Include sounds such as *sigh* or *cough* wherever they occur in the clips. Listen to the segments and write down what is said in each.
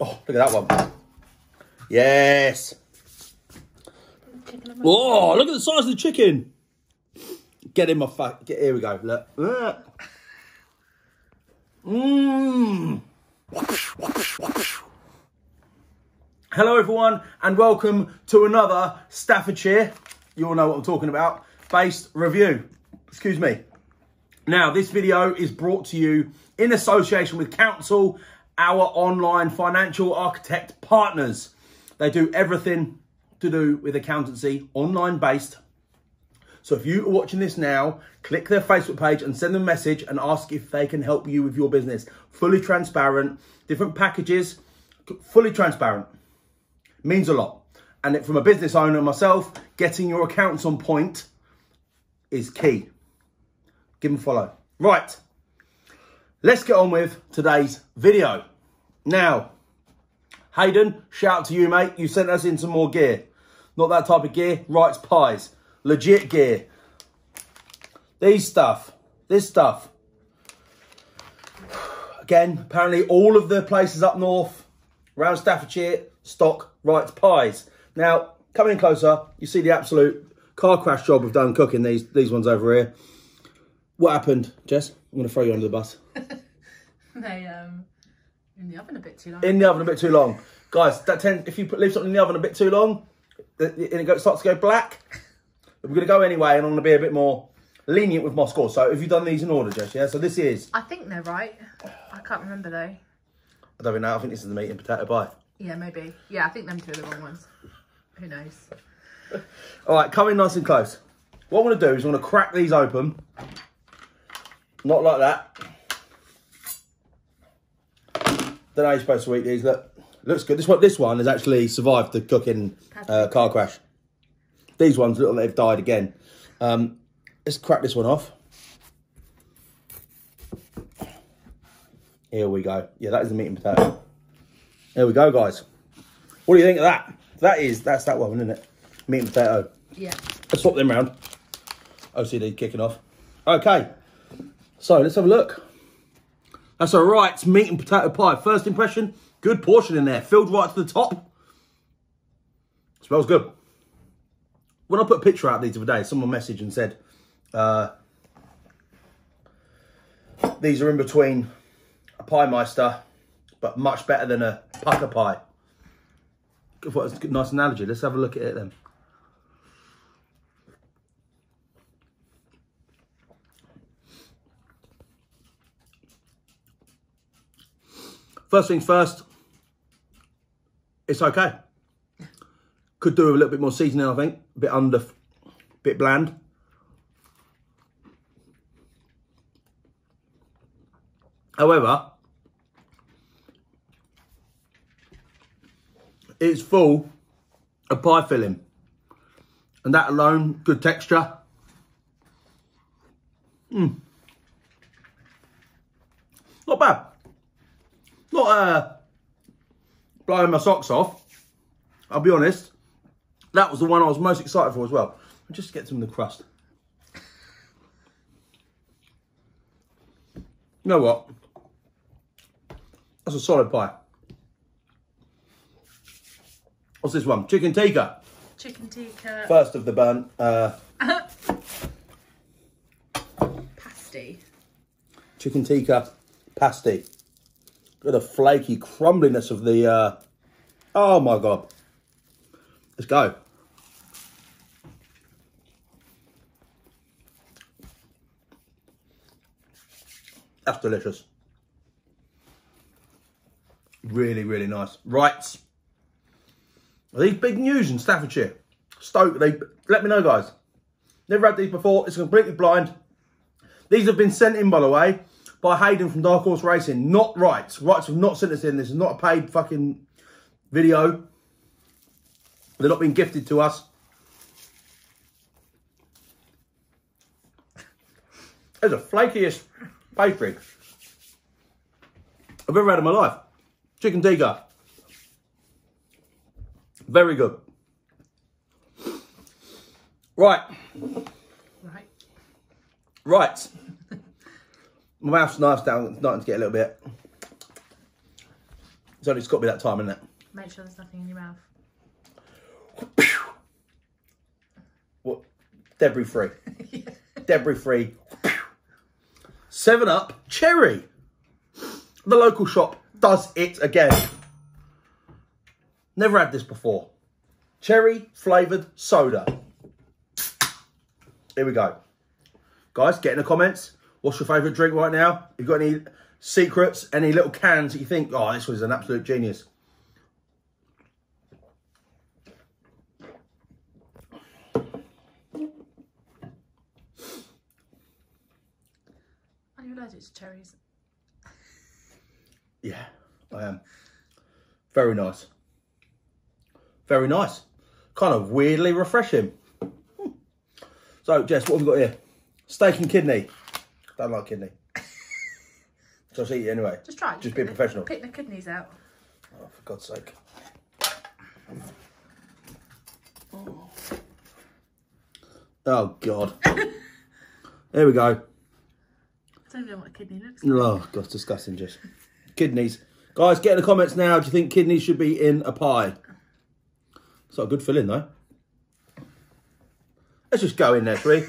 Oh, look at that one. Yes. Oh, look at the size of the chicken. Get in my fuck. Get here we go. Look. Mmm. Hello, everyone, and welcome to another Staffordshire. You all know what I'm talking about. Based review. Excuse me. Now, this video is brought to you in association with Council, our online financial architect partners. They do everything to do with accountancy, online based. So if you are watching this now, click their Facebook page and send them a message and ask if they can help you with your business. Fully transparent, different packages, fully transparent. Means a lot. And from a business owner myself, getting your accounts on point is key. Give them a follow. Right, let's get on with today's video. Now, Hayden, shout out to you, mate. You sent us in some more gear. Not that type of gear, Wright's Pies. Legit gear. These stuff, this stuff. Again, apparently all of the places up north, around Staffordshire, stock Wright's Pies. Now, coming in closer, you see the absolute car crash job we've done cooking these, these ones over here. What happened, Jess? I'm going to throw you under the bus. *laughs* they um in the oven a bit too long. In the oven a bit too long. Guys, that tend, if you put, leave something in the oven a bit too long, and it starts to go black, we're going to go anyway, and I'm going to be a bit more lenient with my score. So, have you done these in order, Jess? Yeah. So this is. I think they're right. I can't remember though. I don't even know. I think this is the meat and potato pie. Yeah, maybe. Yeah, I think them two are the wrong ones. Who knows? *laughs* All right, come in nice and close. What I'm going to do is I'm going to crack these open. Not like that. Don't know how you're supposed to eat these. Look, looks good. This one, this one has actually survived the cooking uh, car crash. These ones look like they've died again. Um, let's crack this one off. Here we go. Yeah, that is the meat and potato. There we go, guys. What do you think of that? That is, that's that one, isn't it? Meat and potato. Yeah. Let's swap them round. OCD kicking off. Okay. So let's have a look. That's all right. Meat and potato pie. First impression, good portion in there. Filled right to the top. Smells good. When I put a picture out these other day, someone messaged and said, uh, these are in between a Pieminister, but much better than a Pukka Pie. What a nice analogy. Let's have a look at it then. First things first, it's okay. Could do a little bit more seasoning, I think. A bit under, a bit bland. However, it's full of pie filling. And that alone, good texture. Mm. Not bad. Not uh, blowing my socks off. I'll be honest. That was the one I was most excited for as well. I'll just get some of the crust. You know what? That's a solid pie. What's this one? Chicken tikka. Chicken tikka. First of the bun. Uh, *laughs* pasty. chicken tikka pasty. Look at the flaky crumbliness of the, uh, oh my God. Let's go. That's delicious. Really, really nice. Right. Are these big news in Staffordshire? Stoke, they let me know, guys. Never had these before. It's completely blind. These have been sent in, by the way, by Hayden from Dark Horse Racing. Not Wrights. Wrights have not sent us in. This is not a paid fucking video. They're not being gifted to us. There's the flakiest pastry I've ever had in my life. Chicken tikka. Very good. Right. Right. Right. My mouth's nice down, starting to get a little bit. So it's got to be that time, isn't it? Make sure there's nothing in your mouth. What? Debris free. *laughs* Debris free. Seven Up Cherry. The local shop does it again. Never had this before. Cherry flavoured soda. Here we go. Guys, get in the comments. What's your favourite drink right now? You got any secrets, any little cans that you think, oh, this was an absolute genius? Are you allergic to cherries? *laughs* Yeah, I am. Very nice. Very nice. Kind of weirdly refreshing. Hmm. So, Jess, what have we got here? Steak and kidney. Don't like kidney. *laughs* So I'll just eat it anyway. Just try. Just be professional. Pick the kidneys out. Oh, for God's sake. Oh, oh God. There we go. I don't even know what a kidney looks like. Oh, God, disgusting, Jess. Kidneys. Guys, get in the comments now. Do you think kidneys should be in a pie? It's not a good filling, though. Let's just go in there? Ugh.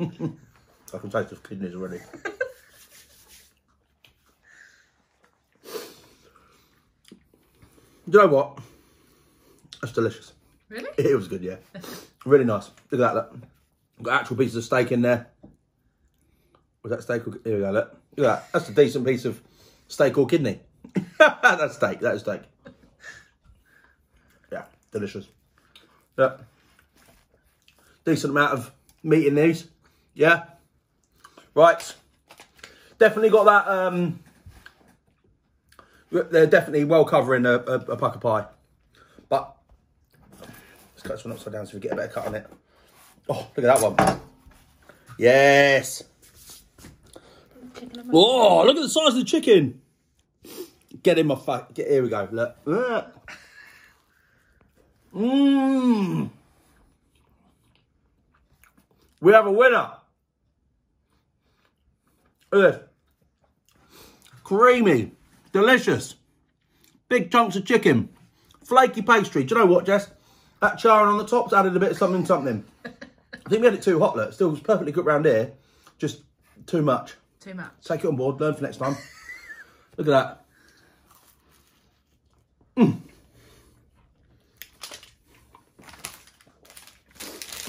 *laughs* I can taste the kidneys already. Do you know what? That's delicious. Really? It was good, yeah. really nice. Look at that. Look. Got actual pieces of steak in there. Was that steak or here we go, look. Look at that. That's a decent piece of steak or kidney. *laughs* That's steak. That is steak. Yeah, delicious. Yeah. Decent amount of meat in these. Yeah. Right. Definitely got that um they're definitely well covering a, a, a Pukka Pie. But let's cut this one upside down so we get a better cut on it. Oh, look at that one. Yes. Oh, look at the size of the chicken. Get in my face. Get here we go. Look. Mmm. We have a winner. Look at this. Creamy. Delicious. Big chunks of chicken. Flaky pastry. Do you know what, Jess? That charring on the top's added a bit of something, something. I think we had it too hot, look. It Still was perfectly good round here. Just too much. Too much. Take it on board. Learn for next time. *laughs* Look at that. Mm.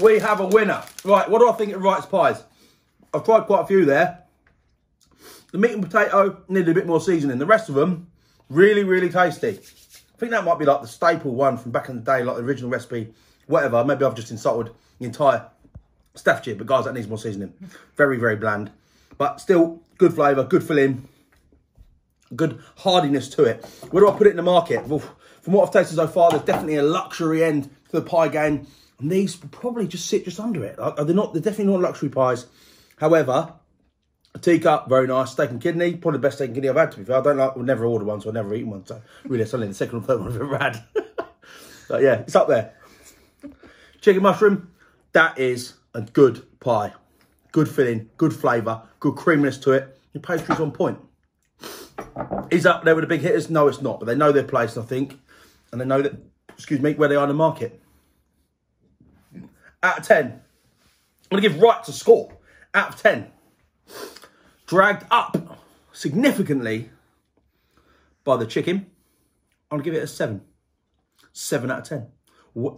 We have a winner. Right, what do I think of Wright's pies? I've tried quite a few there. The meat and potato needed a bit more seasoning. The rest of them, really, really tasty. I think that might be like the staple one from back in the day, like the original recipe, whatever. Maybe I've just insulted the entire Staffordshire, but guys, that needs more seasoning. Very, very bland. But still, good flavour, good filling, good hardiness to it. Where do I put it in the market? Well, from what I've tasted so far, there's definitely a luxury end to the pie game. And these probably just sit just under it. They're not. They're definitely not luxury pies. However, teacup, very nice. Steak and kidney, probably the best steak and kidney I've had. To be fair, I don't like. Will never ordered one, so I've never eaten one. So really, it's only the second or third one I've ever had. *laughs* but yeah, it's up there. Chicken mushroom, that is a good pie. Good filling, good flavour, good creaminess to it. Your pastry's on point. Is up there with the big hitters? No, it's not. But they know their place, I think. And they know that, excuse me, where they are in the market. Out of 10. I'm going to give right to score. Out of 10. Dragged up significantly by the chicken. I'll give it a 7. 7 out of 10. What?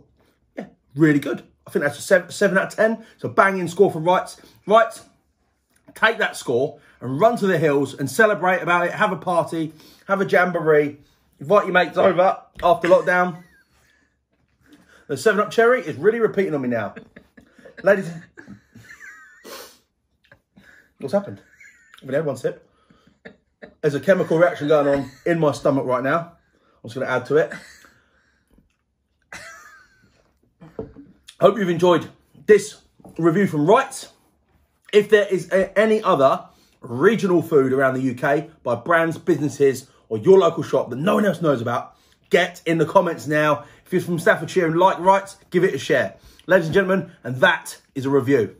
Yeah, really good. I think that's a 7, seven out of 10. It's a banging score for Wrights. Right, take that score and run to the hills and celebrate about it. Have a party, have a jamboree, invite your mates over after lockdown. The 7 Up Cherry is really repeating on me now. Ladies, what's happened? I've one sip. There's a chemical reaction going on in my stomach right now. I'm just going to add to it. Hope you've enjoyed this review from Wrights. If there is a, any other regional food around the UK by brands, businesses, or your local shop that no one else knows about, get in the comments now. If you're from Staffordshire and like Wrights, give it a share. Ladies and gentlemen, and that is a review.